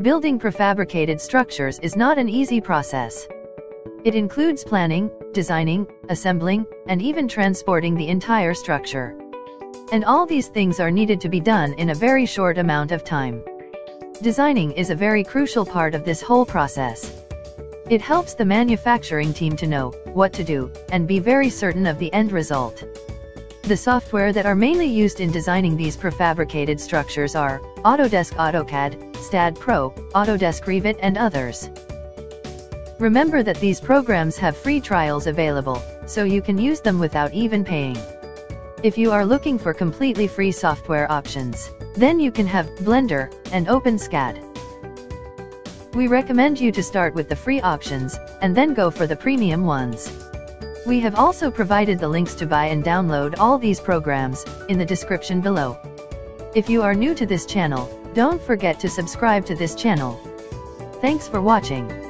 Building prefabricated structures is not an easy process. It includes planning, designing, assembling, and even transporting the entire structure. And all these things are needed to be done in a very short amount of time. Designing is a very crucial part of this whole process. It helps the manufacturing team to know what to do and be very certain of the end result. The software that are mainly used in designing these prefabricated structures are Autodesk AutoCAD, STAAD Pro, Autodesk Revit and others. Remember that these programs have free trials available, so you can use them without even paying. If you are looking for completely free software options, then you can have Blender and OpenSCAD. We recommend you to start with the free options, and then go for the premium ones. We have also provided the links to buy and download all these programs, in the description below. If you are new to this channel, don't forget to subscribe to this channel. Thanks for watching.